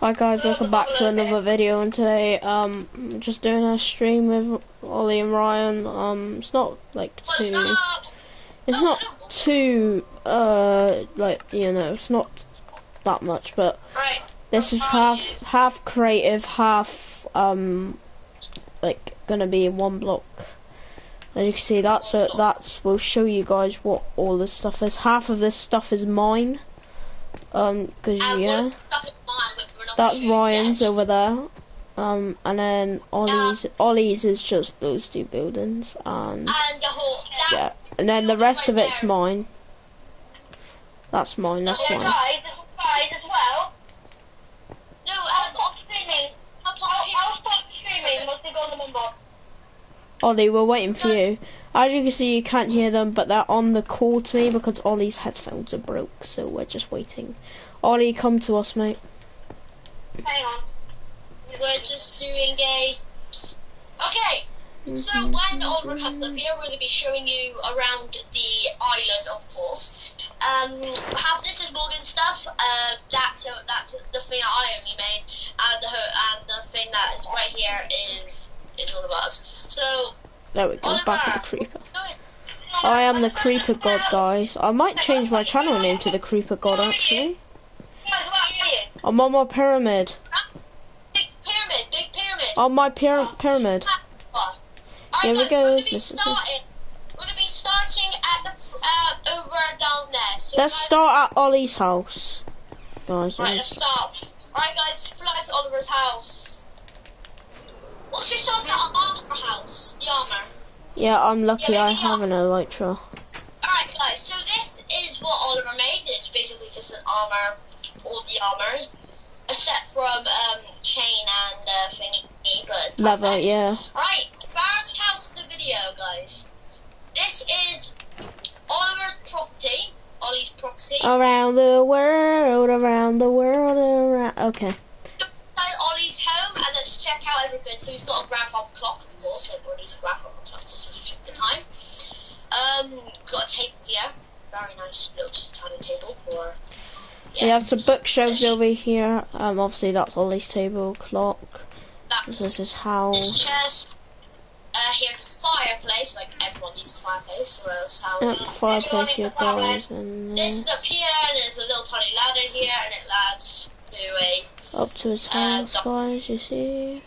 Hi guys, welcome back to another video and today um I'm just doing a stream with Ollie and Ryan. Um it's not like too it's not too uh like you know, it's not that much but this is half half creative, half um like gonna be one block. As you can see that's uh, that's we'll show you guys what all this stuff is. Half of this stuff is mine. Um, cause yeah. We're stuck in mine, but we're not That's Ryan's over there. Um, and then Ollie's, Ollie's is just those two buildings, and And the whole. yeah, and then the rest of it's there. mine. That's mine. That's Okay, mine. guys, guys as well. No, I'll stop streaming. I'll I'll. I'll stop streaming once they go on the number. Ollie, we're waiting for you. As you can see, you can't hear them, but they're on the call to me because Ollie's headphones are broke, so we're just waiting. Ollie, come to us, mate. Hang on. We're just doing a. Okay. So when Oliver comes up here, we're going to be showing you around the island, of course. Um, half this is Morgan stuff. Uh, that's a, that's the thing that I only made, and the and the thing that is right here is is all of us. So There we go. Oliver, Back with the creeper. I am the creeper god, guys. I might change my channel name to the creeper god, actually. I'm on my pyramid. Big pyramid, big pyramid. On my pyra- pyramid. Alright, Here we go. We're to be This is it. starting. We're to be starting at the uh, over down there. So Let's start at Ollie's house. Guys, Right, let's- start. Alright, guys, fly to Oliver's house. What's your start the armor house? The armor. yeah, I'm lucky Yeah, I have an elytra. Alright, guys, so this is what Oliver made. It's basically just an armor, all the armor, except from um, chain and uh, thingy, but Leather, perfect. yeah. Right, first house of the video, guys. This is Oliver's property, Ollie's property. Around the world, around the world, around. Okay. Ollie's home, and let's check out everything. So he's got a grandfather clock, of course. Everyone needs a grandfather clock to just check the time. Um, got a table here. Very nice little tiny table for. We have some bookshelves over here. Um, obviously that's Ollie's table, clock. that. This is his This house. chest. Uh, here's a fireplace. Like everyone needs a fireplace, or else how? Uh, fireplace here, guys, and This then is up here, and there's a little tiny ladder here, and it lads to a. up to his house, guys. You see,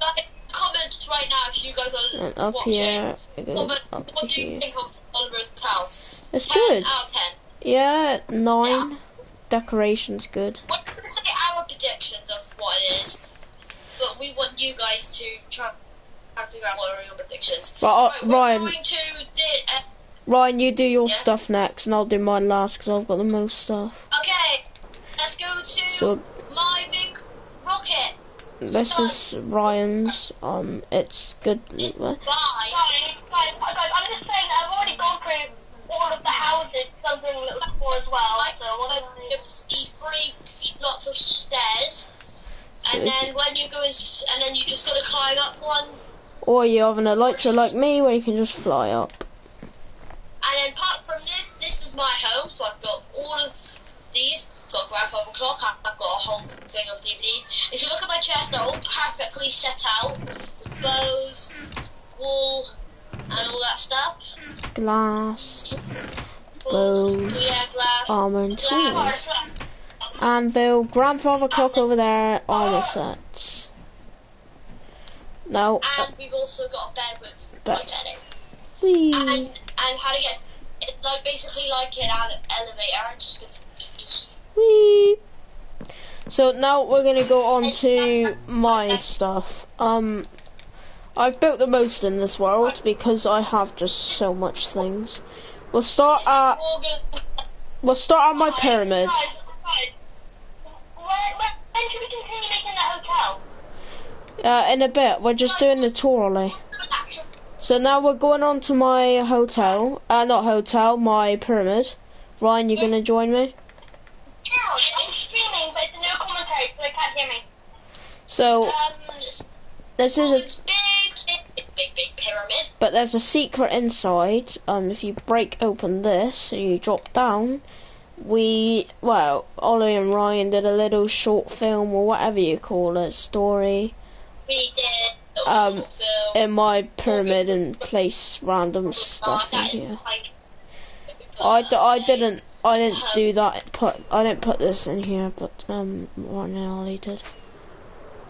Guys, comments right now if you guys are and up watching. here, it goes Comment, up what do you here. think of Oliver's house? It's 10 good. out of 10. Yeah, nine. Decoration's good. We're going to say our predictions of what it is, but we want you guys to try and figure out what are your predictions. Right, uh, Right, we're Ryan, going to uh, Ryan, you do your Yeah. stuff next, and I'll do mine last because I've got the most stuff. okay, let's go to So my big rocket. this is Ryan's. Um, it's good. Bye. Guys, guys, guys, I'm just saying I've already gone through all of the houses, something little before as well. Like, So what like, am I- you three lots of stairs, and So- then when you go in, and then you just got to climb up one, Or you have an elytra like me, where you can just fly up. And then apart from this, this is my home, so I've got all of these. Got grandfather clock, I've I've got a whole thing of DVDs. If you look at my chest, they're all perfectly set out. Bows, wool, and all that stuff. Glass, Yeah, glass. armor, and. Anvil, grandfather clock over there, armor sets. Now, And we've also got a bed with Bed. whee. And, and how to get, it's like basically like an ele- elevator, just gonna, just Whee! So now we're gonna go on to my stuff. Um, I've built the most in this world because I have just so much things. We'll start at we'll start at my pyramid. Uh, in a bit, we're just doing the tour, Ollie. So now we're going on to my hotel. Uh, not hotel, my pyramid. Ryan, you're gonna join me? I'm streaming, but it's a no commentary, so they can't hear me. So um, this is a But there's a secret inside. Um, if you break open this and you drop down, we, well, Ollie and Ryan did a little short film or whatever you call it, story We did a Um, short film. in my pyramid and place random Oh, stuff in here. I, d- I didn't I didn't do that. Put I didn't put this in here, but um, Ryan and Ollie did.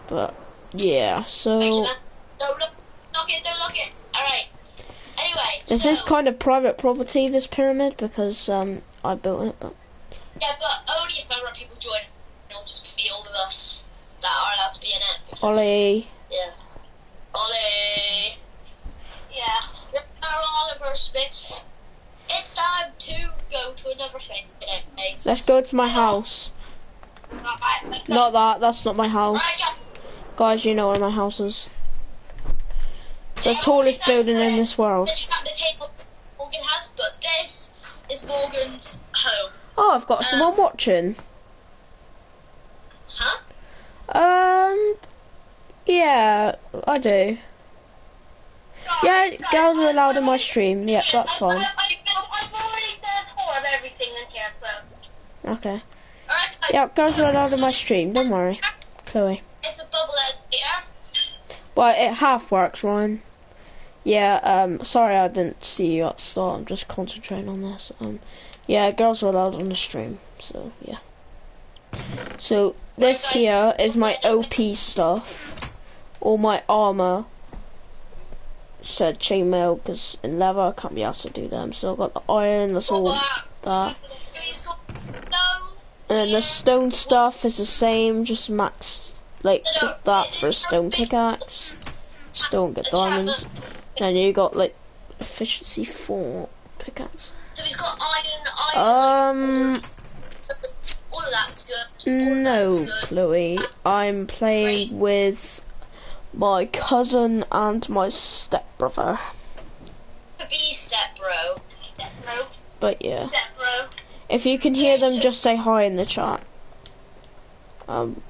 But yeah, so Don't look, don't look it, don't look it. Alright. Anyway, this so, is kind of private property. This pyramid because um I built it. But Yeah, but only if other people join. It'll just be all of us that are allowed to be in it. because- Ollie, Yeah. Ollie. yeah. Our Oliver Smith. It's time to go to another thing today. let's go to my house. Not that. That's not my house, Right, guys. guys. You know where my house is. The tallest building in this world. Chat the table Morgan has, but this is Morgan's home. Oh, I've got someone watching. Huh? Um, yeah, I do. Yeah, girls are allowed in my stream. Yeah, that's fine. I, I, I've already done tour of everything in here, so. Okay. Guys. Yeah, girls are allowed in my stream. Don't worry, Chloe. It's a bubble here. Well, it half works, Ryan. Yeah. Um. Sorry, I didn't see you at the start. I'm just concentrating on this. Um. Yeah, girls are allowed on the stream. So yeah. So this here is my OP stuff. All my armor. Said chainmail because in leather I can't be asked to do them. So I've got the iron, the sword, that. He's got no. And then the stone stuff is the same, just max like that for a stone pickaxe. Just don't get diamonds. Then you got like efficiency four pickaxe. So he's got iron, iron. Um all of that's good. All no, that's good. Chloe. I'm playing with my cousin and my stepbrother. Be step, bro. Step. But yeah. Stepbro. If you can hear them just say hi in the chat. Um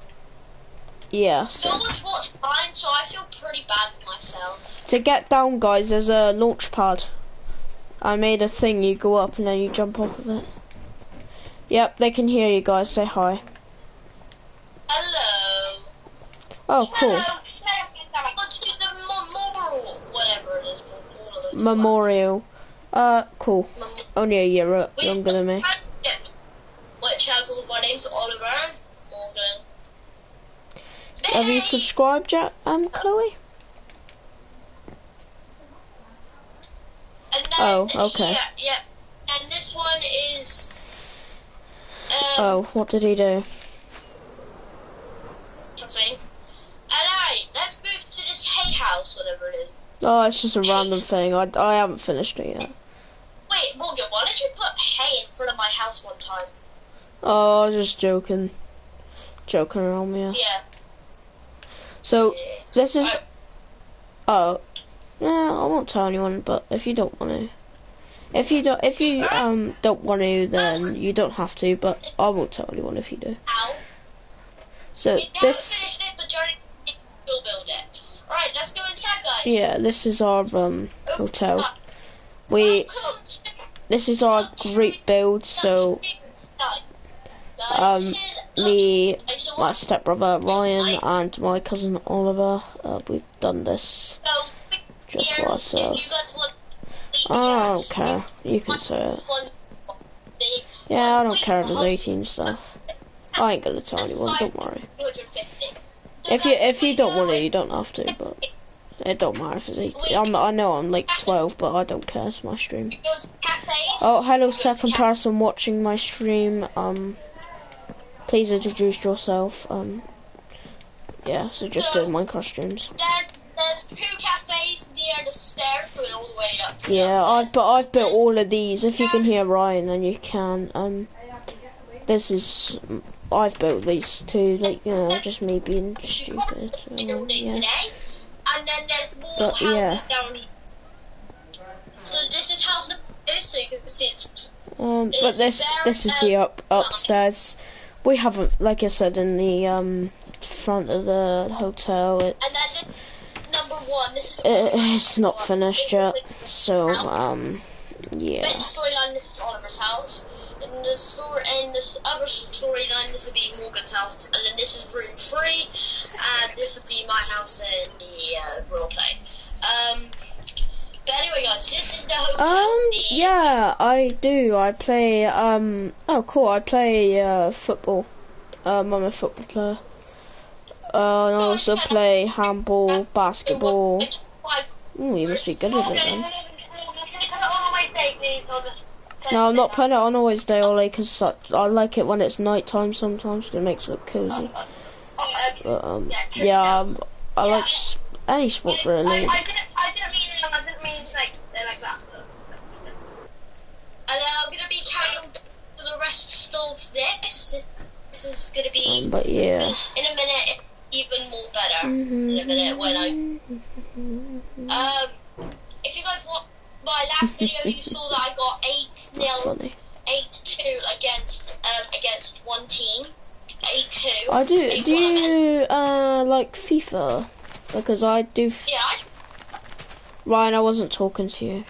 yeah, so No one's watched mine, so I feel pretty bad for myself. To get down, guys, there's a launch pad. I made a thing, you go up and then you jump off of it. Yep, they can hear you guys, say hi. Hello. Oh, cool. Hello, Snap, Snap. What's the memorial? Whatever it is. Memorial. Memorial. Uh, cool. Mem- Only a year younger than me. Which has all my name's Oliver Morgan. Have you subscribed yet, um, Chloe? Oh, okay. Yeah, yeah. And this one is. Um, Oh, what did he do? Something. Alright, let's move to this hay house, whatever it is. Oh, it's just a random thing. I, I haven't finished it yet. Wait, Morgan, why did you put hay in front of my house one time? Oh, I was just joking. Joking around, yeah. Yeah. So, this is... Oh, yeah, I won't tell anyone. But if you don't want to, if you don't, if you um don't want to, then you don't have to. But I won't tell anyone if you do. Ow. So this, finished it, but Johnny will build it. Alright, let's go inside, guys. yeah, this is our um hotel. We, this is our group build. So um, me, my stepbrother Ryan, and my cousin Oliver, uh, we've done this just for ourselves. I don't care. You can say it. Yeah, I don't care if it's 18 stuff. I ain't gonna tell anyone. Don't worry. If you if you don't want to, you don't have to. But it don't matter if it's 18. I'm, I know I'm like 12, but I don't care. It's my stream. Oh, hello, second person watching my stream. Um, please introduce yourself. Um, yeah. So just do Minecraft streams. There's two cafes near the stairs going all the way up. Yeah, I upstairs. but I've built all of these. If you can hear Ryan, then you can. Um, this is I've built these two. Like you know, just me being stupid. So, yeah. And then there's more But, houses yeah. down here. So this is number two, so you can see it's Um, but this this is the up upstairs. We haven't, like I said, in the um front of the hotel. It, and then this, number one, this is it it's not finished yet. So um, yeah. storyline, this is Oliver's house. in the story in this other storyline, this would be Morgan's house, and then this is room three, and this would be my house in the uh, roleplay. Um, but anyway, guys, this is the hotel. Um, yeah, I do. I play, um, oh cool, I play, uh, football. Um, I'm a football player. Uh, and I also play handball, basketball. Ooh, you must be good at it then. Morgan, Morgan, can you put it on my date, please? Or just No, I'm not putting it on always day, Ollie, because I, I like it when it's night time sometimes, it makes it look cozy. Oh. But, um, Yeah, um, I like any sports I, really. I didn't, I didn't mean, I didn't mean like, uh, like that. And then I'm gonna be carrying on for the rest of this. This is gonna be Um, but yeah. in a minute even more better. In a minute when I um, if you guys want my last video, you saw that I got eight nil, eight two against um against one team, eight two. I do. Eight Do one, I meant. you uh like FIFA? Because I do. Yeah, I, Ryan, I wasn't talking to you.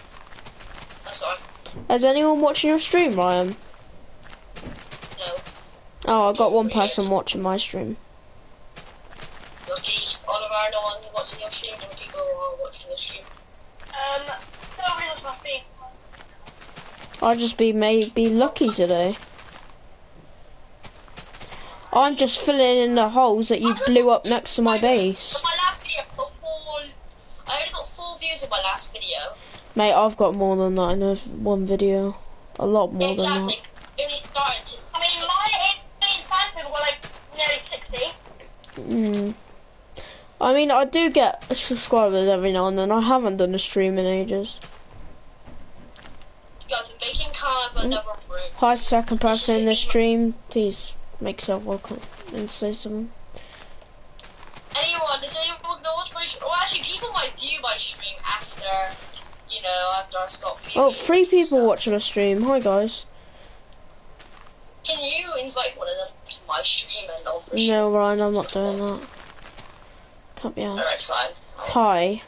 Oh, Is anyone watching your stream, Ryan? no, Oh, I got one person watching my stream. lucky. Oliver, no one watching your stream. No people are watching your stream. Um, sorry, this must be. I'll just be maybe lucky today. I'm just filling in the holes that you blew up next to my base. My last video, I. I only got four views in my last video. Mate, I've got more than that in a- one video. A lot more than that. exactly. I mean, my 18 fans people were like nearly 60. Mm. I mean, I do get subscribers every now and then. I haven't done a stream in ages. you guys, making kind of another room. Hi, second person in the stream. Please make yourself welcome and say something. Anyone, does anyone know what's my? Well, actually, people might view my stream after, you know, after I stop. Oh, three people watching a stream. Hi, guys. Can you invite one of them to my stream and I'll push No, Ryan, I'm not doing that. Can't be asked. Alright, fine. Hi.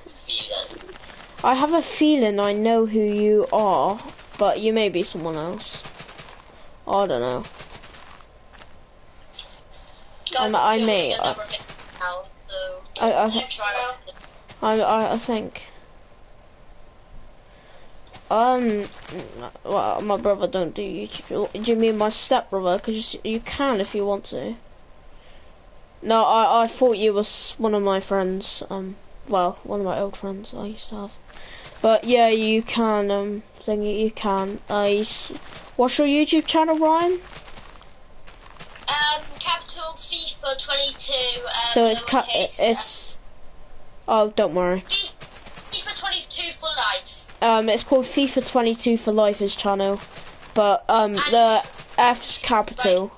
I have a feeling I know who you are, but you may be someone else. I don't know. Guys, I may, uh, another video now, so I, I, try to- I, I, I think. Um, well, my brother don't do YouTube. Do you mean my stepbrother? Because you can if you want to. No, I, I thought you was one of my friends. Um, well, one of my old friends I used to have. But yeah, you can. Um, thingy, you can. Uh, what's your YouTube channel, Ryan? Um, capital FIFA 22. Um, So it's ca- it's. Oh, don't worry. FIFA 22 for life. Um, it's called FIFA 22 for Life, his channel. But, um, the F's capital.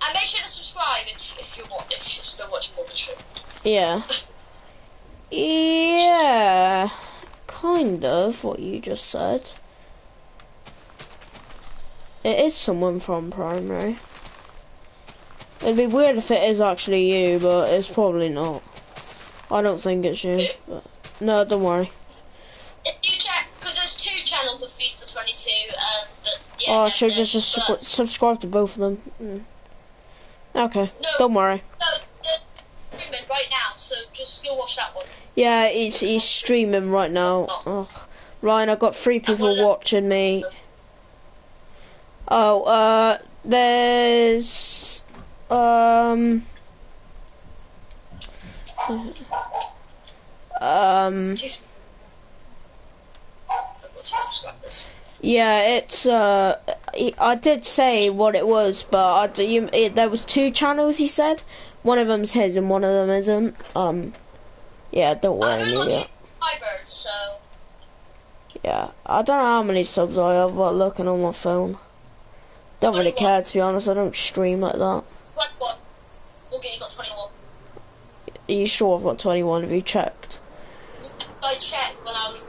And make sure to subscribe if, if you're if you're still watching Morgan. Yeah. Yeah. Kind of what you just said. It is someone from primary. It'd be weird if it is actually you, but it's probably not. I don't think it's you. But no, don't worry. If you check, because there's two channels of FIFA 22. Um, but yeah. oh, I should just, just but- subscribe to both of them. Mm. Okay, No. don't worry. No, streaming right now, so just go watch that one. Yeah, he's he's streaming right now. Oh, Ryan, I've got three people watching me. Oh, uh, there's um um Two. I've subscribers. yeah, it's uh I did say what it was, but I you, it, there was two channels. He said one of them's his and one of them isn't. Um, yeah, don't worry, only got media. two subscribers, so Yeah, I don't know how many subs I have, but looking on my phone. Don't really care to be honest. I don't stream like that. 21. Okay, you got 21. Are you sure I've got 21? Have you checked? I checked when I was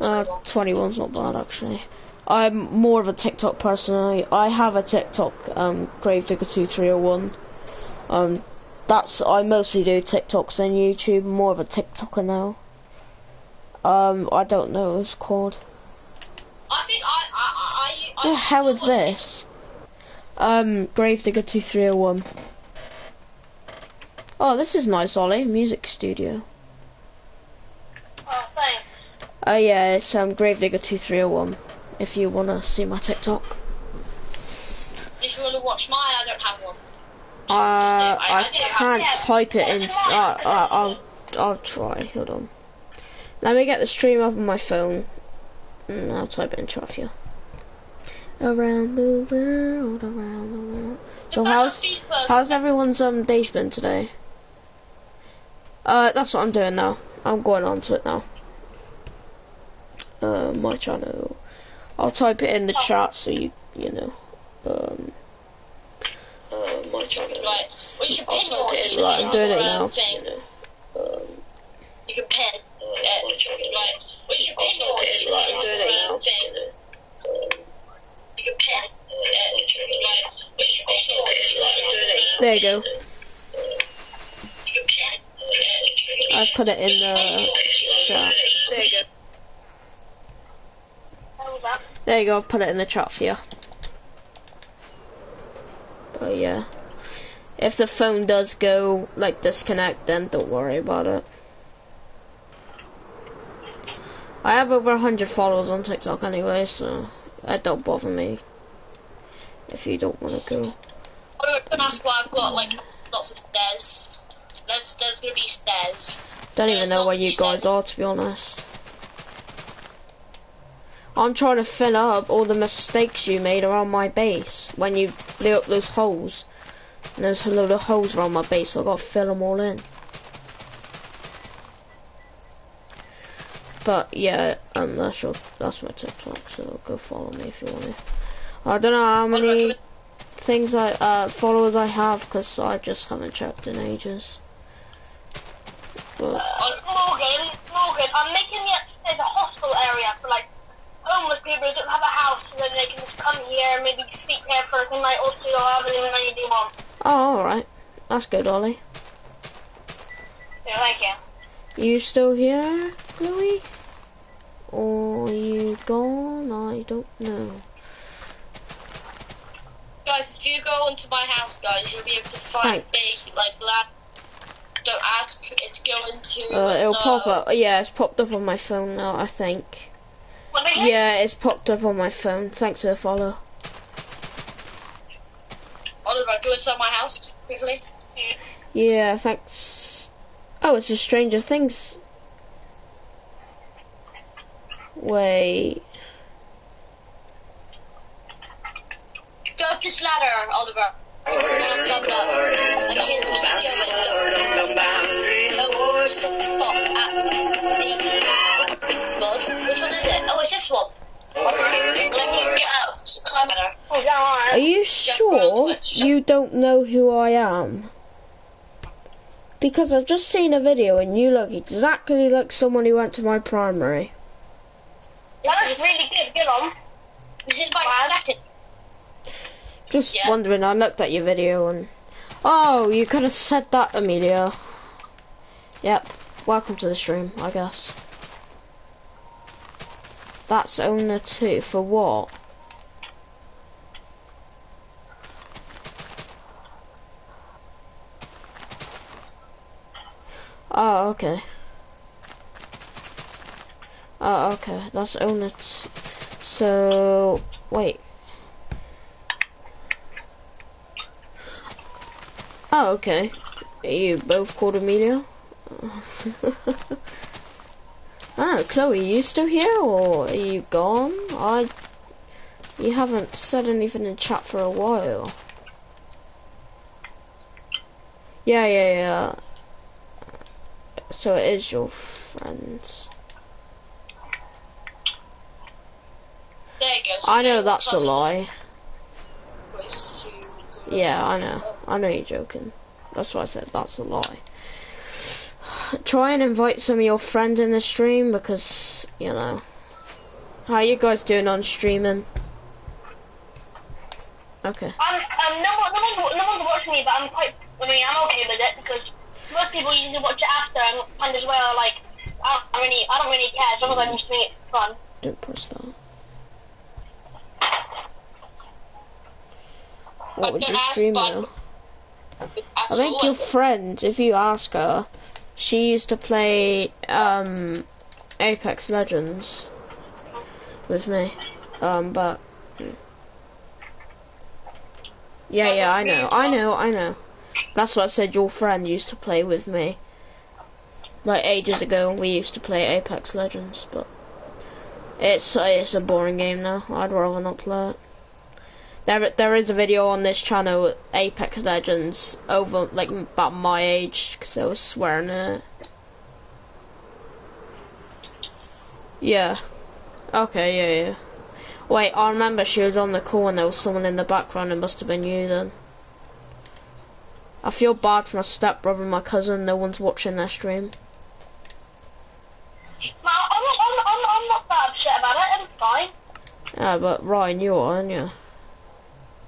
uh. Uh, 21. 21's not bad actually. I'm more of a TikTok person. I, I have a TikTok, um, Gravedigger2301. Um, that's, I mostly do TikToks and YouTube. More of a TikToker now. Um, I don't know what it's called. I think I, I, I, I the hell is this? Um, Gravedigger 2301. Oh, this is nice, Ollie. Music studio. Oh, thanks. Oh yeah, it's um, Gravedigger 2301. If you wanna see my TikTok. If you want to watch mine, I don't have one. Uh, I- I I can't type it in. that's Uh, uh, I'll, I'll try. Hold on. Let me get the stream up on my phone. And I'll type it in chat for you. Around the world, around the world. So The how's how's everyone's um day's been today? Uh, that's what I'm doing now. I'm going on to it now. Uh, my channel. I'll type it in the chat so you you know. Um. Uh, my channel. Right. Well, you can pin your it Right, I'm doing it now. um. Um, You can pin. Uh, right. Well, you can pin your email Right, I'm doing it now. um, Thing. You can pin. Uh, right. Well, you can pin there you go. You can pin. Uh, I put it in the chat. There you go. What was that? There you go. I've put it in the chat for you. But yeah, if the phone does go like disconnect, then don't worry about it. I have over a hundred followers on TikTok anyway, so it don't bother me. If you don't want to go, Oh, don't ask why I've got like lots of stairs. There's there's gonna be stairs. don't even know where you guys are to be honest. I'm trying to fill up all the mistakes you made around my base when you blew up those holes. And there's a load of holes around my base, so I got to fill them all in. But yeah, um, that's your that's my TikTok, so go follow me if you want to. I don't know how many things I uh followers I have because I just haven't checked in ages. But Morgan, Morgan, I'm making it as a hostel area for like homeless people who don't have a house, so then they can just come here and maybe sleep here for the night or two or however many they want. oh, all right, that's good, Ollie. So thank you. You still here, Chloe? Or you gone? I don't know. Guys, if you go into my house, guys, you'll be able to find Thanks. big like lab. Don't ask. It's going to. Uh, it'll the- pop up. Yeah, it's popped up on my phone now, I think. What they? Yeah, it's popped up on my phone. Thanks for the follow. Oliver, go inside my house quickly. Yeah, thanks. Oh, it's a Stranger Things. Wait. Go up this ladder, Oliver. Oh, yeah, alright. Are you sure you don't know who I am? Because I've just seen a video and you look exactly like someone who went to my primary. That This looks is, really good. Good on. this is my Wow. second. Just Yeah. wondering, I looked at your video and... Oh, you could have said that, Amelia. Yep, welcome to the stream, I guess. That's owner 2, for what? Oh, okay. Oh, okay, that's owner t- So, wait. Oh, okay. Are you both called Amelia? oh, Chloe, you still here or are you gone? I. You haven't said anything in chat for a while. Yeah, yeah, yeah. So it is your friends. There you go. So I know that's a lie. goes to go- Yeah, I know. I know you're joking. That's why I said that's a lie. Try and invite some of your friends in the stream because, you know. How you guys doing on streaming? Okay. I'm, um, no, one, no, one, no one's watching me, but I'm quite, I mean, I'm okay with it because most people usually watch it after and, and as well, like, I don't really, I don't really care as long as I'm just doing it for fun. Don't press that. what would you stream? I think your friend, if you ask her, she used to play um, Apex Legends with me. Um, but yeah, yeah, I know, I know, I know. That's what I said. Your friend used to play with me. Like ages ago, we used to play Apex Legends, but it's it's a boring game now. I'd rather not play it. There, there is a video on this channel, Apex Legends, over like about my age, because I was swearing in it. Yeah. Okay, yeah, yeah. Wait, I remember she was on the call and there was someone in the background. It must have been you then. I feel bad for my stepbrother and my cousin. No one's watching their stream. No, I'm not, I'm, not- I'm, not- I'm not that upset about it. It's fine. Yeah, but Ryan, you are, aren't you?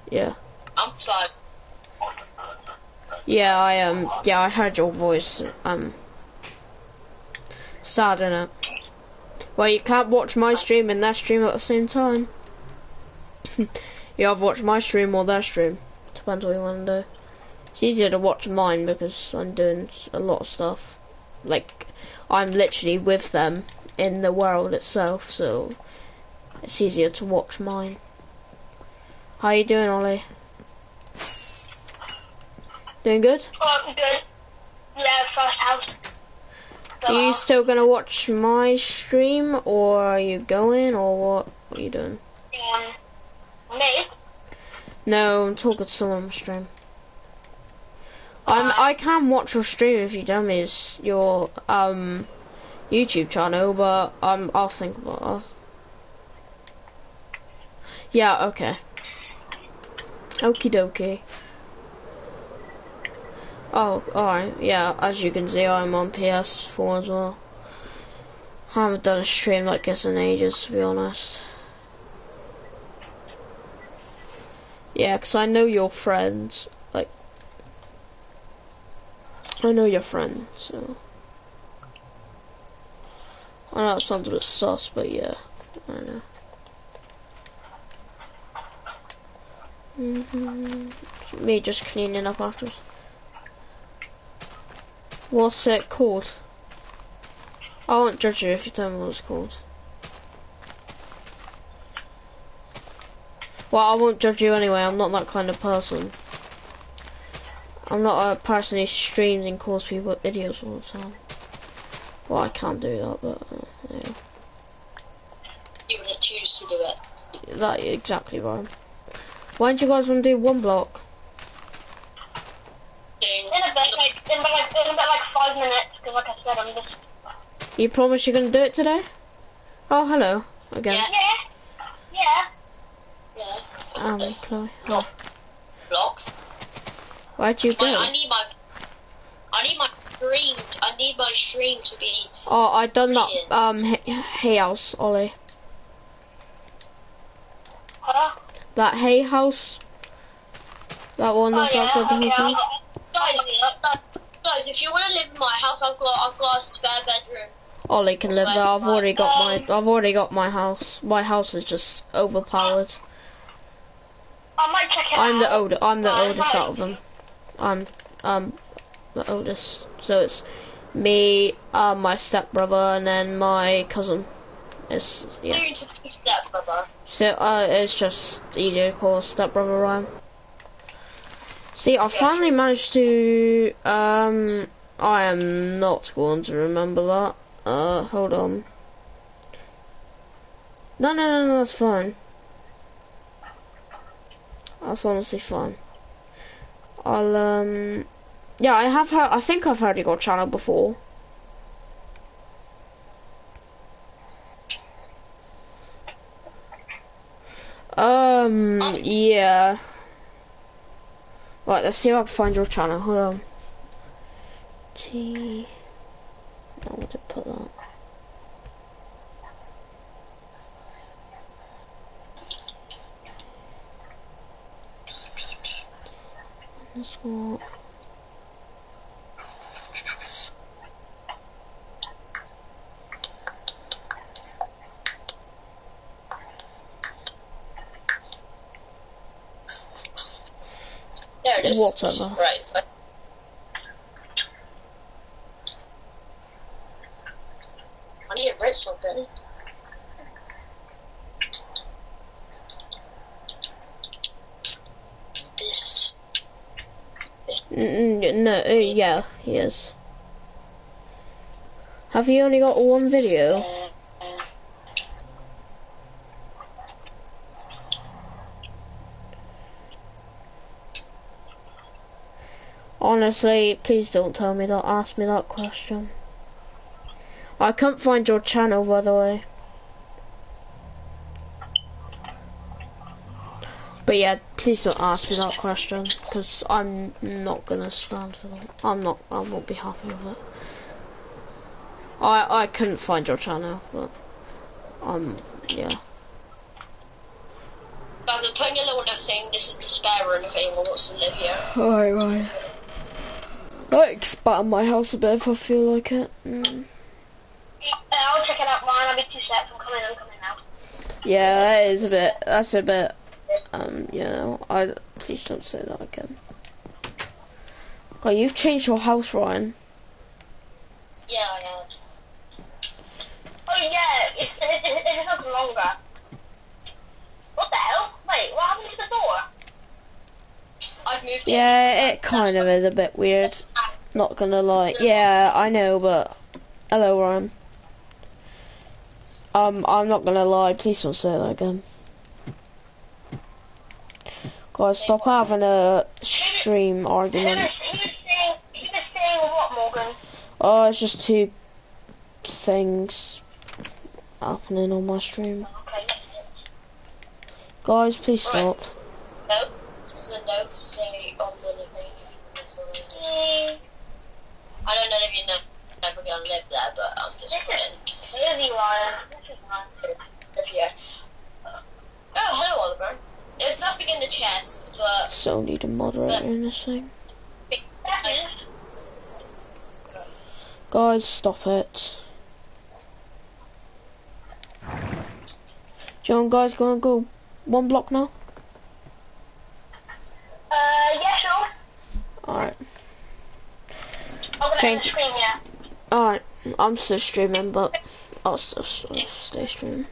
Yeah. I'm fine. Yeah, I um, yeah, I heard your voice. Um, sad innit? Well, you can't watch my stream and their stream at the same time. you have watch my stream or their stream. Depends what you want to do. It's easier to watch mine because I'm doing a lot of stuff. Like, I'm literally with them in the world itself, so it's easier to watch mine. How you doing, Ollie? Doing good? Oh, good. Yeah, first house. Are you still gonna watch my stream, or are you going, or what? What are you doing? um, me? No, I'm talking to someone on my stream. I'm, I can watch your stream if you tell me it's your um YouTube channel, but um I'll think about it. Yeah, okay. Okie dokie. Oh, alright, yeah, as you can see I'm on PS4 as well. I haven't done a stream like this in ages, to be honest. Yeah, 'cause I know your friends. Like, I know your friends, so. I know it sounds a bit sus, but yeah, I know. Hmm Me just cleaning up after. What's it called? I won't judge you if you tell me what it's called. Well, I won't judge you anyway. I'm not that kind of person. I'm not a person who streams and calls people idiots all the time. Well, I can't do that, but uh, yeah. You wouldn't choose to do it. that exactly right. Why don't you guys want to do one block? In a bit, like, in about like, in about like five minutes, because like I said, I'm just... You promise you're gonna do it today? Oh, hello again. Yeah. Yeah. Yeah. yeah. Um, Chloe. Hi. block. Where'd you My, I go? need my I need my stream I need my stream to be Oh, I done that. Um, hay, hay house, Ollie. Huh? That hay house. That one that's yeah, outside the hotel. Guys, guys, if you want to live in my house I've got I've got a spare bedroom. Ollie can live there. I've already got my. I've already got my house. My house is just overpowered. I might check it I'm out. the older. I'm the I oldest out of them. I'm um the oldest. So it's me, uh, my stepbrother, and then my cousin. It's yeah. Doing to two steps, brother. So uh, it's just easier to call stepbrother Ryan. See, I finally managed to. Um, I am not going to remember that. Uh, hold on. No, no, no, no, that's fine. That's honestly fine. I'll um, yeah, I have heard. I think I've heard your channel before. Um, yeah. Right, let's see if I can find your channel. Hold on. T. I want to put that. That's what. There it is. Whatever. Right. I need to write something. This. Mm, no, uh, yeah, he is. Have you only got one video? Honestly, please don't tell me that. Ask me that question. I can't find your channel, by the way. But yeah, please don't ask me that question, because I'm not gonna stand for that. I'm not. I won't be happy with it. I I couldn't find your channel, but um yeah. Guys, I'm putting a little note saying this is the spare room if anyone wants to live here. Alright, right. I expand my house a bit if I feel like it. Mm. Uh, I'll check it out mine. I'll be two seconds. I'm coming, I'm coming now. Yeah, that is a bit. That's a bit. Um, you know, I please don't say that again. God, you've changed your house, Ryan. Yeah, I am. Oh yeah, it's, it's, it's, it's longer. What the hell? Wait, what happened to the door? I've moved. Yeah, it kind of is a bit weird. Not gonna lie. Yeah, I know, but hello, Ryan. Um, I'm not gonna lie. Please don't say that again. Guys, stop having a stream argument. was, he was saying, he was saying what, Morgan? Oh, it's just two things happening on my stream. Guys, please stop. Nope. There's a note say on the living if you want to live there. Mm, I don't know if you know never gonna live there, but I'm just This putting Heavy Ryan. This is nice. live here. Oh, hello, Oliver. There's nothing in the chest, but So need a moderator in this thing. Guys, stop it. John, guys, gonna go one block now. Uh, yeah, sure. Alright, I'm gonna Change alright. I'm still streaming, but I'll still, still uh, stay streaming.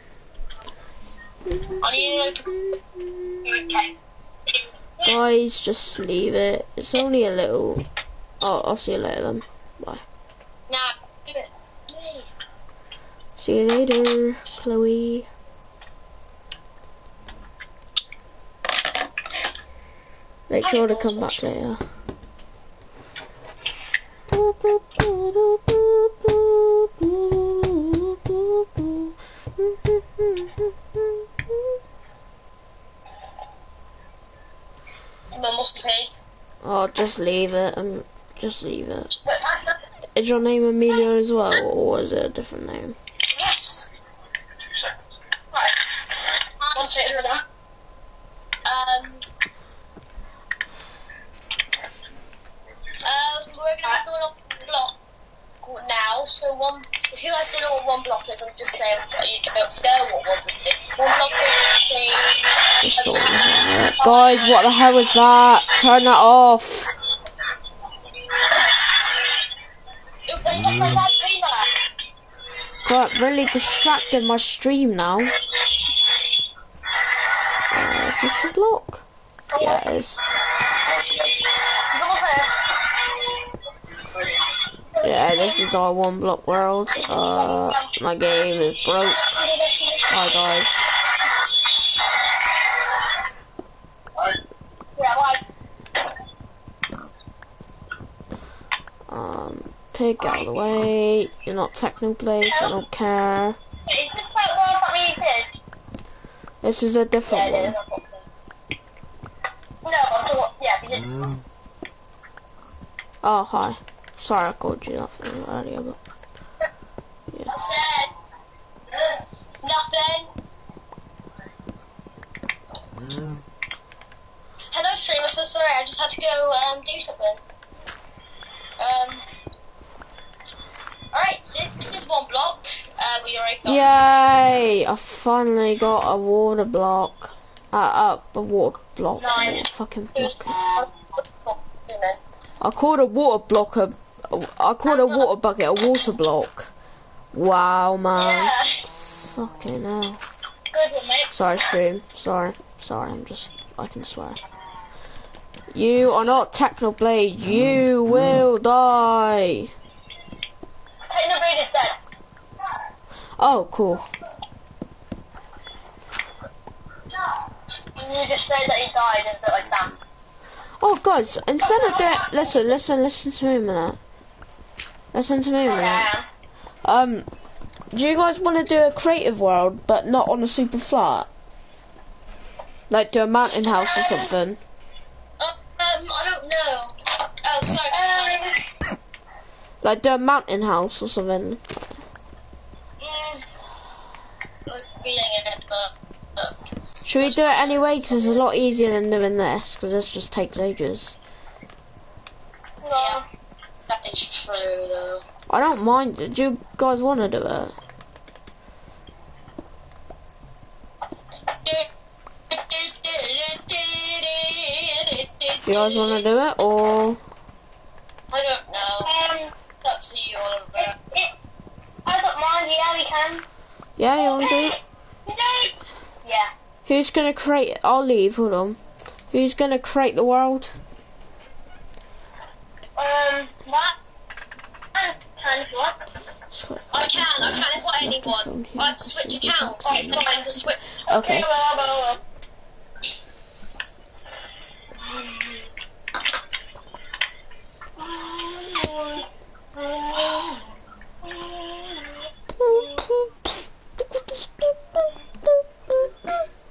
Guys, just leave it. It's only a little. Oh, I'll see you later then. Bye. See you later, Chloe. Make sure to come back later. Just leave it and just leave it. Is your name Amelia as well, or is it a different name? yes. Right. One second. Um. Um, we're gonna be going up block now. So one, if you guys don't know what one block is, I'm just saying you don't know what one block is. One block is the Just sort of on it. Guys, what the hell was that? Turn that off. Really distracted my stream now. Uh, is this a block? Yeah, it is. Yeah, this is our one block world. Uh, my game is broke. Bye guys. Um, pig out of the way. You're not Technoblades, I don't care. is this like one that we did? This is a different it is. one. No, but the yeah, because Oh, hi. Sorry I called you that thing earlier, but... said nothing. Hello, streamer. So sorry, I just had to go um, do something. Um. Alright, so this is one block. Uh, we already got. Yay! I finally got a water block. Uh, uh, a water block. Nine. Fucking block. I called a water block a. I called a water bucket a water block. Wow, man. Yeah. Fucking hell. Good one, mate. Sorry, stream. Sorry. Sorry, I'm just. I can swear. You are not Technoblade. You will die. Technoblade is dead. Oh, cool. You just said that he died and like that. Oh, guys, instead of doing. Listen, listen, listen to me a minute. Listen to me a minute. Um, do you guys want to do a creative world, but not on a super flat? Like do a mountain house or something? Um, I don't know. Oh, sorry. Like do a mountain house or something? Mm, I was feeling it, but, but Should we do it anyway? Because it's a lot easier than doing this, because this just takes ages. no. that is true though. I don't mind. Do you guys want to do it? Do you guys want to do it, or I don't know. Um, It's up to you, Oliver. it, it, I don't mind. Yeah, we can. yeah, you want to do it? Yeah. Who's gonna create? I'll leave. Hold on. Who's gonna create the world? Um, what? Can if you want. I can, I can invite anyone. I have to switch accounts. and I have to switch. Okay. well,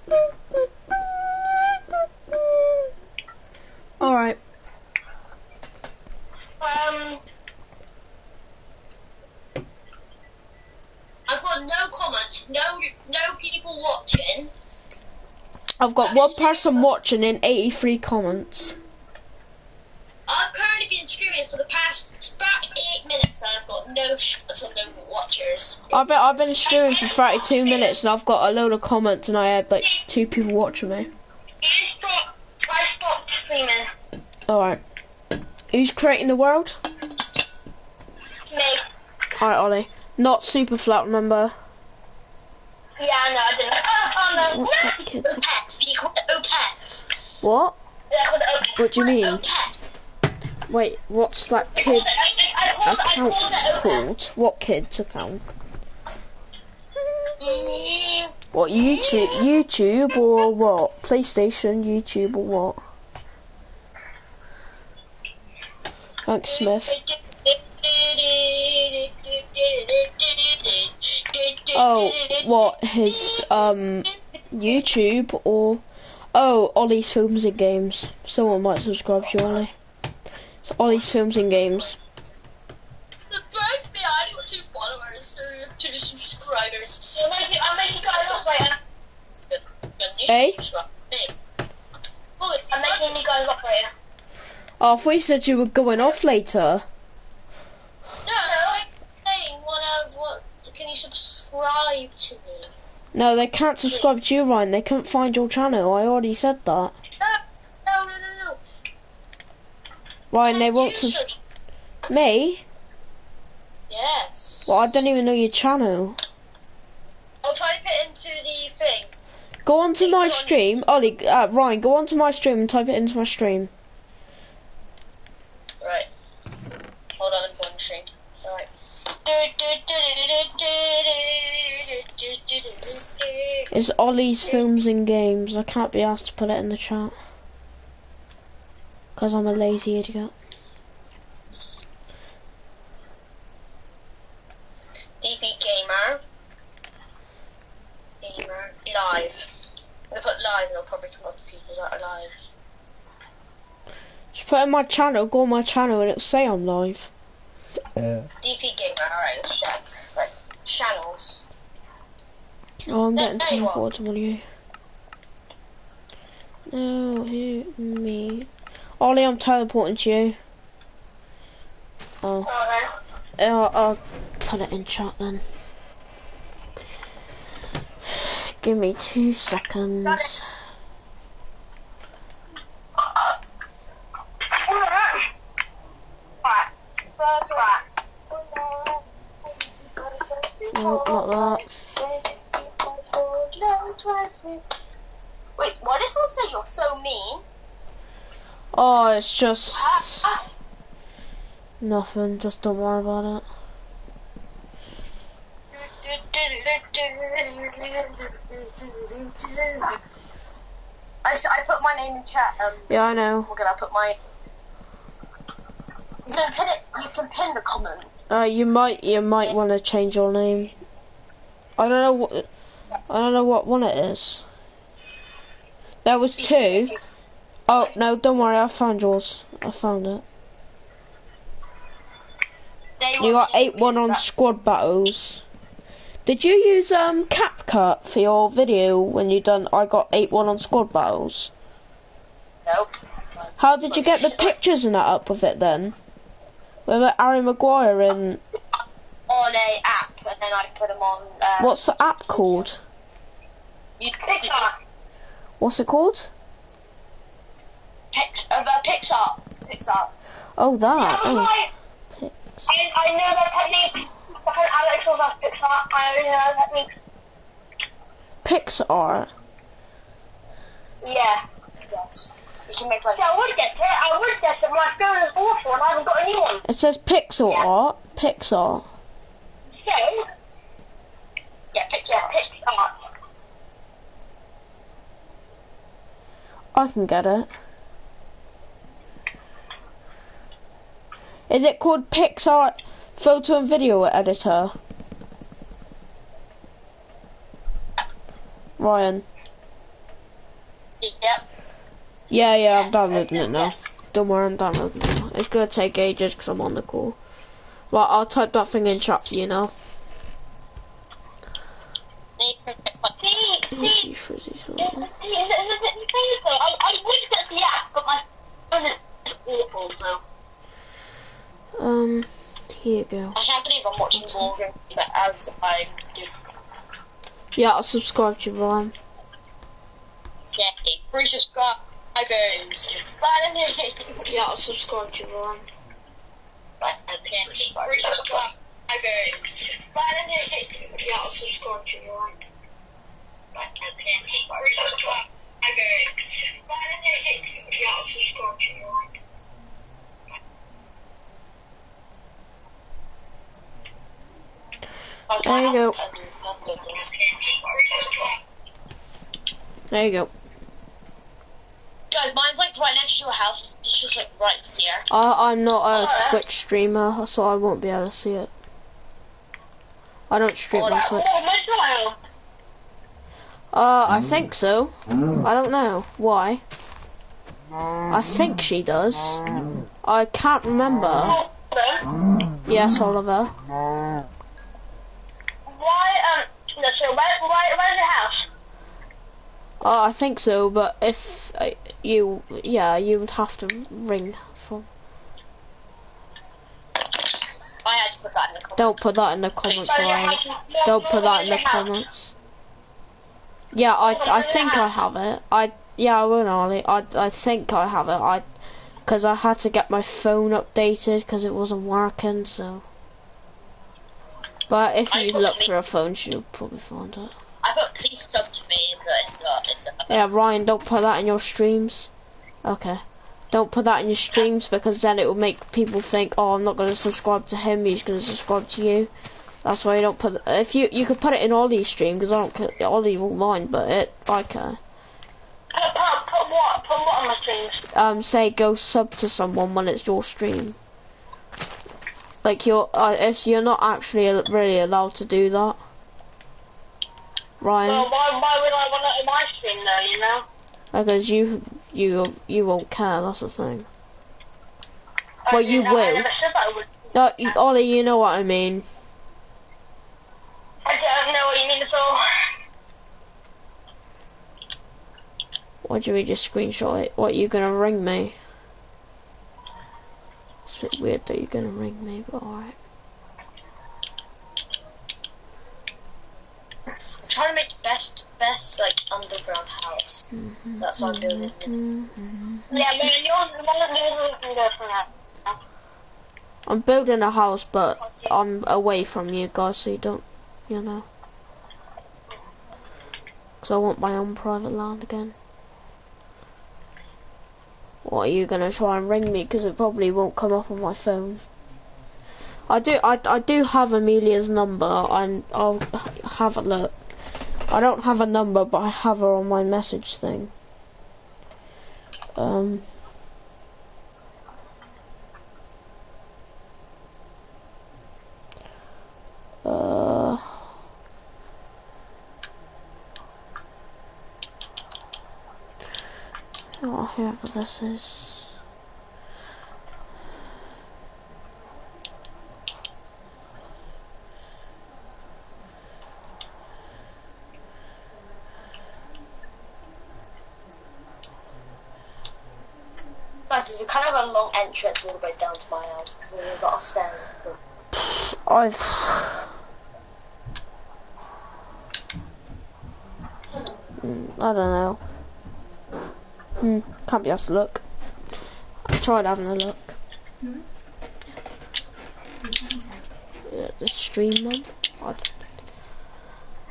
well, well. All right. Um, I've got no comments, no no people watching. I've got one person watching and 83 comments. I've currently been streaming for the past about eight minutes and I've got no shots and no watchers. I've been, I've been streaming for 32 minutes and I've got a load of comments and I had like two people watching me. I stopped, streaming. Alright. Who's creating the world? Me. Alright, Ollie. Not super flat, remember? Yeah, I know, I didn't. Oh, oh no. What's that kid? OPET, you call. What? Yeah, I called it open. What do you mean? Wait, what's that kid's account called called? What kid's account? Mm, What, YouTube, YouTube or what? PlayStation, YouTube or what? Thanks, Smith. Oh, what? His, um, YouTube or... Oh, Ollie's Films and Games. Someone might subscribe Ollie. It's Ollie's Films and Games. Bullet, I'm making you guys up later. Oh, I thought you said you were going off later. No, I'm saying, what, uh, what, can you subscribe to me? No, they can't subscribe to you, Ryan. They couldn't find your channel. I already said that. No, no, no, no, no. Ryan, they Can won't you subscribe. Me? Yes. Well, I don't even know your channel. I'll type it into the thing. Go onto my stream. Ollie, uh, Ryan, go onto my stream and type it into my stream. Right. Hold on, I'm going to stream. Alright. It's Ollie's Films and Games. I can't be asked to put it in the chat. Because I'm a lazy idiot. DP Gamer. Gamer. Live. I'm gonna put live and it'll probably come up with people that are live. Just put in my channel, go on my channel and it'll say I'm live. DP Gamer, alright, let's check. Right. Channels. Oh, I'm There- getting there you are. teleported to one of you. No, who? Me. Ollie, I'm teleporting to you. Oh, Okay. Oh, I'll, I'll put it in chat then. Give me two seconds. no, not that. Wait, why does someone say you're so mean? Oh, it's just... Ah, ah. Nothing, just don't worry about it. I, I put my name in chat. Um, yeah, I know. We're gonna put my. I'm gonna pin it. You can pin the comment. Uh, you might you might want to change your name. I don't know what I don't know what one it is. There was two. Oh no, don't worry. I found yours. I found it. You got eight one on squad battles. Did you use um CapCut for your video when you done? I got eight one on squad battles. Nope. How did you get the pictures and that up with it then? With Harry Maguire and On a app, and then I put them on. Uh, what's the app called? You'd Picsart. What's it called? Pix, uh, Picsart. Picsart. Oh, that. Oh, my, Pix. I, I know that technique. Because Alex was at Picsart. I know that technique. Picsart. Yeah. Yes. You can make like. Yeah, I would get it. I would get it. My phone is awful and I haven't got a new one. It says pixel Yeah. art. Picsart. So, Yeah, yeah, Picsart. Picsart. I can get it. Is it called Picsart Photo and Video Editor? Ryan. Yeah, yeah, I'm downloading it now. Don't worry, I'm downloading it now. It's gonna take ages because I'm on the call. Well, I'll type that thing in chat for you now. Um, here you go. I can't believe I'm watching Morgan but as I do. Yeah, I'll subscribe to you, Ryan. Yeah, free subscribers. Finally. Yeah, I'll subscribe to you, Ryan. Free subscribers. Finally. Yeah, I'll subscribe to you, Ryan. Free subscribers. Finally. Yeah, I'll subscribe to you, There you go. There you go. Guys, mine's like right next to your house. It's just like right here. I, I'm not a Alright. Twitch streamer, so I won't be able to see it. I don't stream on Twitch. Oh. Uh, I think so. I don't know. Why? I think she does. I can't remember. Oh, hello. Yes, Oliver. Why, um, no, so where, where, where's your house? Uh, I think so, but if you, yeah, you would have to ring for. I had put that in the comments. Don't put that in the comments, Ryan. Don't put that in the comments. Yeah, I, I think I have it. I, yeah, I will, Ollie. I, I think I have it. I, because I had to get my phone updated because it wasn't working. So, but if you look for a phone, you'll probably find it. I put please sub to me in the in the in the. Yeah, Ryan, don't put that in your streams. Okay. Don't put that in your streams because then it will make people think, oh, I'm not going to subscribe to him. He's going to subscribe to you. That's why you don't put. If you you could put it in Ollie's stream because I don't. Ollie won't mind, but it like uh, Put, put, put what? Put what on my streams? um say go sub to someone when it's your stream. Like you're uh, it's you're not actually really allowed to do that. Ryan. Well, why, why would I want it in my stream though, you know? Oh, because you you you won't care. That's the thing. Oh, well, I you didn't- I will. never said that I would. No, you, Ollie, you know what I mean. I don't know what you mean at all. Why do we just screenshot it? What are you gonna ring me? It's a bit weird that you're gonna ring me, but alright. Trying to make the best best like underground house. Mm-hmm. That's what I'm building. Mm-hmm. Yeah, but yours, one of yours can go for that. I'm building a house, but I'm away from you guys, so you don't, you know. Because I want my own private land again. What are you gonna try and ring me? Because it probably won't come up on my phone. I do, I, I do have Amelia's number. I'm, I'll have a look. I don't have a number, but I have her on my message thing. Um. Uh. Oh, whoever this is. Guys, there's a kind a all the way down to my house because a lot of stairs. I've. Mm, I don't know. Hmm, can't be asked to look. I've tried having a look. Yeah, the stream one. I,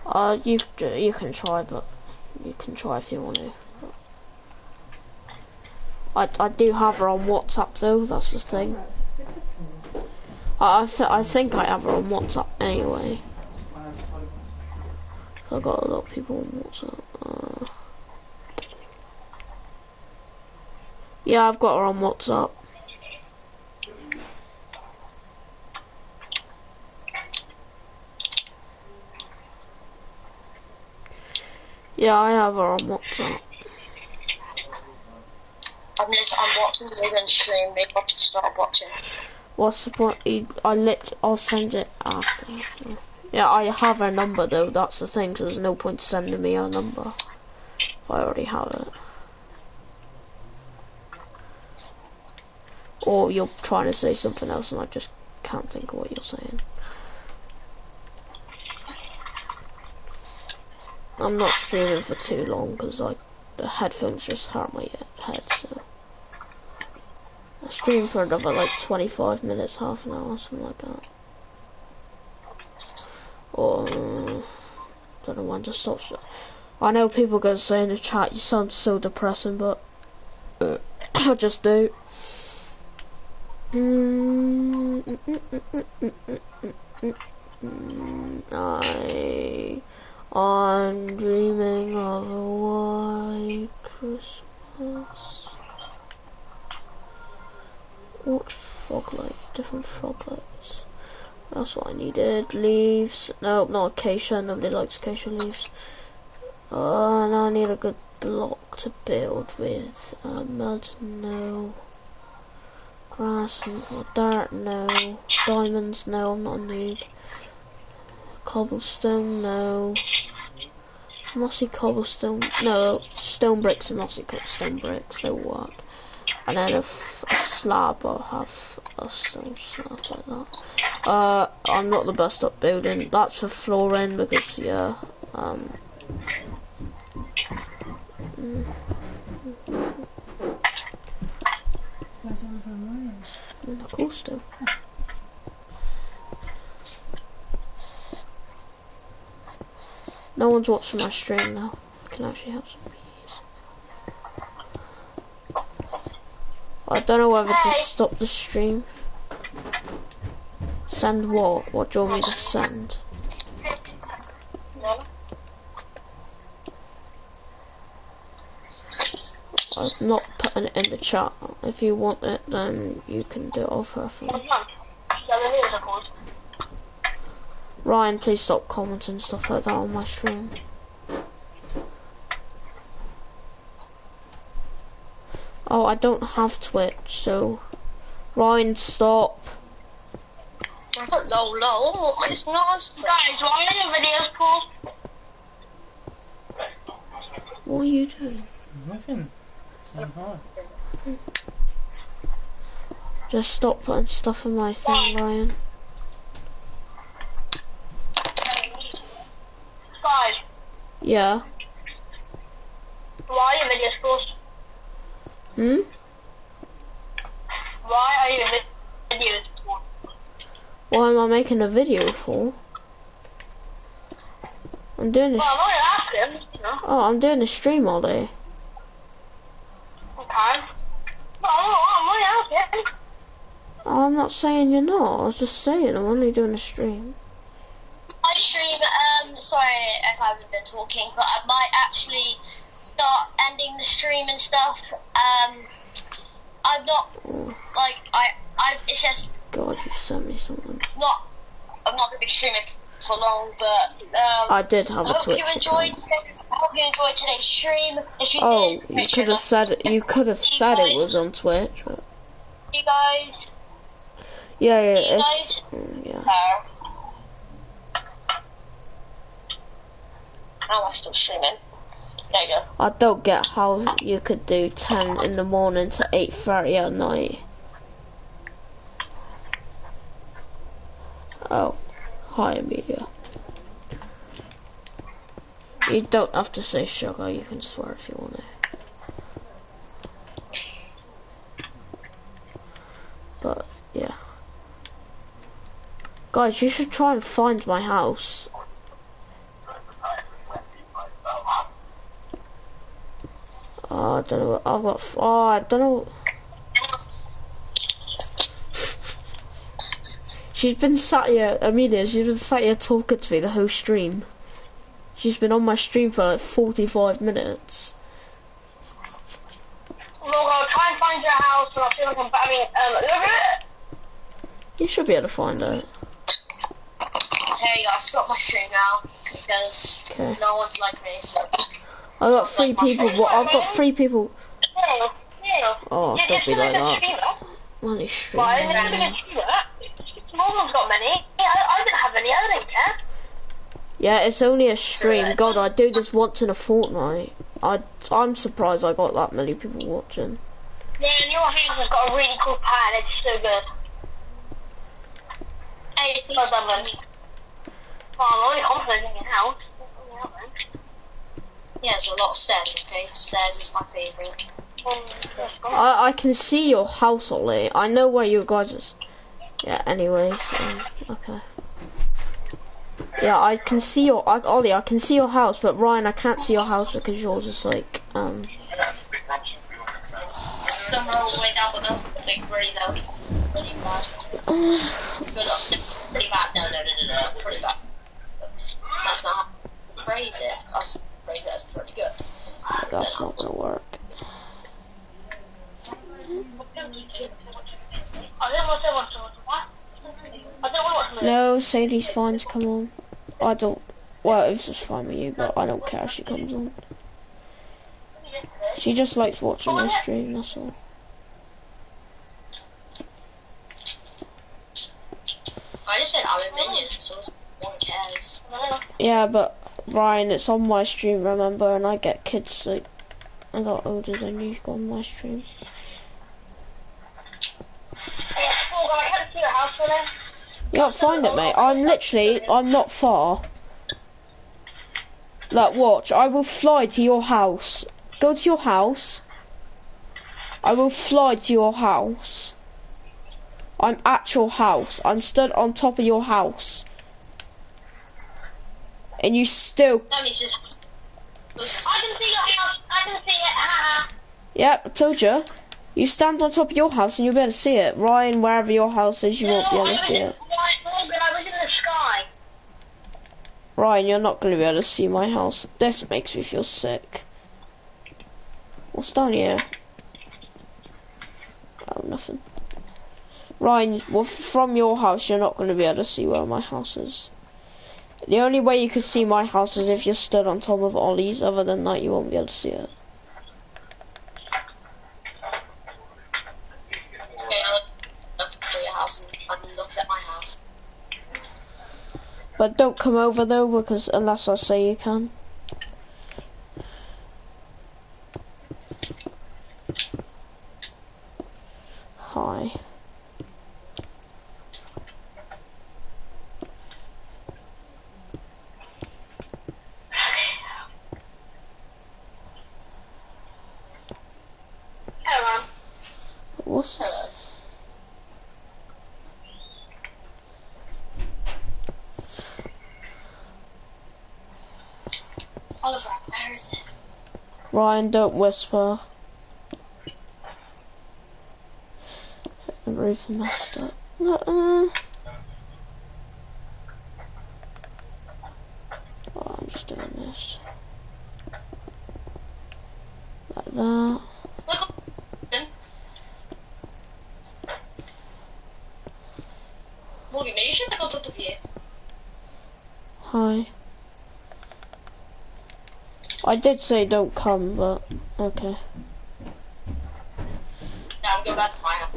uh, you you can try, but you can try if you want to. I, I do have her on WhatsApp though. That's the thing. I th I think I have her on WhatsApp anyway. I've got a lot of people on WhatsApp. Uh, yeah, I've got her on WhatsApp. Yeah, I have her on WhatsApp. I'm I'm watching the Logan stream. Maybe I'll just start watching. What's the point? I lit. I'll send it after. Yeah, I have her number though. That's the thing. So there's no point sending me her number. I already have it. Or you're trying to say something else and I just can't think of what you're saying. I'm not streaming for too long because like the headphones just hurt my head. So. I for another like 25 minutes, half an hour, something like that. Or, don't know when to stop. I know people are going to say in the chat, you sound so depressing, but uh, I just do. I, I'm dreaming of a white Christmas. What frog light? Different frog lights. That's what I needed. Leaves. No, not acacia. Nobody likes acacia leaves. Uh, now I need a good block to build with. Uh, mud, no. Grass, no. Dirt, no. Diamonds, no. I'm not a noob. Cobblestone, no. Mossy cobblestone, no. Stone bricks and mossy cobblestone bricks, they'll work and then a, f- a slab I'll have a stone slab like that. Uh, I'm not the best at building. That's for flooring because yeah, um. mm, mm, Cool still. No one's watching my stream now. I can actually have some I don't know whether to stop the stream. Send what? What do you want me to send? No. I'm not putting it in the chat. If you want it, then you can do it off her phone. What's that? Yeah, the news, of course. Ryan, please stop commenting stuff like that on my stream. Oh, I don't have Twitch, so Ryan, stop. Low, low. It's not as Guys, why are your videos cool? What are you doing? Nothing. Saying hi. Just stop putting stuff in my thing, Ryan. Guys, Yeah. why are your videos cool? Hmm? Why are your vi- videos cool? What am I making a video for? I'm doing this. Well, I'm asking. Oh, I'm doing a stream all day. Okay. Well, I'm out. I'm not saying you're not. I was just saying I'm only doing a stream. I stream, um, sorry if I haven't been talking, but I might actually start ending the stream and stuff. Um, I'm not, like, I, I, it's just God, you sent me something. not, I'm not going to be streaming for long, but, um, I did have I a hope Twitch you enjoyed, account. I hope you enjoyed today's stream. If you Oh, did, you could have said it. You could have said it was on Twitch. But you guys, yeah, yeah, you it's guys, mm, yeah. uh, now I'm still streaming. I don't get how you could do 10 in the morning to 8.30 at night. Oh, hi Amelia. You don't have to say sugar, you can swear if you want to. But, yeah. Guys, you should try and find my house. Oh, I don't know. I've got. f- Oh, I don't know. She's been sat here, Amelia. She's been sat here talking to me the whole stream. She's been on my stream for like 45 minutes. Look, I'll try and find your house and I'll see if I can, I um, look at it. You should be able to find it. Hey, I stop my stream now because Okay. no one's like me. So I got three people. What? I've got three people. Yeah, oh, yeah. Oh, Yeah, don't be a like little that. streamer. Money stream. Why? It's a little streamer. No one's got many. Yeah, I, I didn't have any. I didn't care. Yeah, it's only a stream. God, I do this once in a fortnight. I I'm surprised I got that many people watching. Yeah, and your house has got a really cool pad. It's so good. hey, at Well least done, man. Well, I'm only complimenting your house. Yeah, man. there's a lot of stairs. Okay, stairs is my favourite. Um, yes, go on. I I can see your house, Ollie. I know where you guys is. Yeah. Anyways, um, okay. Yeah, I can see your I, Ollie. I can see your house, but Ryan, I can't see your house because yours is like um. Somewhere all the way down below, like really low, really bad. Pretty bad. No, no, no, no, no, pretty bad. That's not how to it. That's phrase it as pretty good. Ah, that's not gonna work. I don't want to watch it. What? I don't want to watch it. No, Sadie's fine to come on. I don't. Well, it's just fine with you, but I don't care if she comes on. She just likes watching my stream. That's all. I just said aluminium, so no one cares. Yeah, but Ryan, it's on my stream, remember, and I get kids like I got older than you on my stream. You can't find it, mate. I'm literally, I'm not far. Like, watch. I will fly to your house. Go to your house. I will fly to your house. I'm at your house. I'm stood on top of your house. And you still, just. I can see your house. I can see it. Ha yep, I told you. You stand on top of your house and you'll be able to see it. Ryan, wherever your house is, you won't be able to see it. Morgan, I was in the sky. Ryan, you're not going to be able to see my house. This makes me feel sick. What's down here? Oh, nothing. Ryan, well, from your house, you're not going to be able to see where my house is. The only way you could see my house is if you stood on top of Ollie's. Other than that, you won't be able to see it. Okay, I'll look for your house and, and look at my house. But don't come over though, because unless I say you can. Hi. Hello, man. What's Hello. Oliver, where is Ryan, don't whisper. The roof messed up. No, uh. Oh, I'm just doing this. Like that. Look up. Morgan, maybe you should look on top of you. Hi. I did say don't come, but okay. Now I'm going back to my house.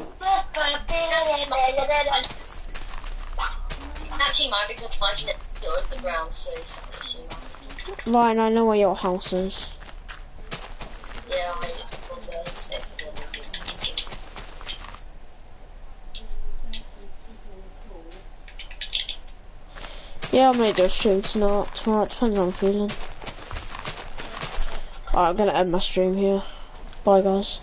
You mine because mine's door the ground, so you can't see mine. Ryan, I know where your house is. Yeah, I it. Yeah, I may do a stream tonight. Tomorrow, depends I'm feeling. I'm gonna end my stream here. Bye, guys.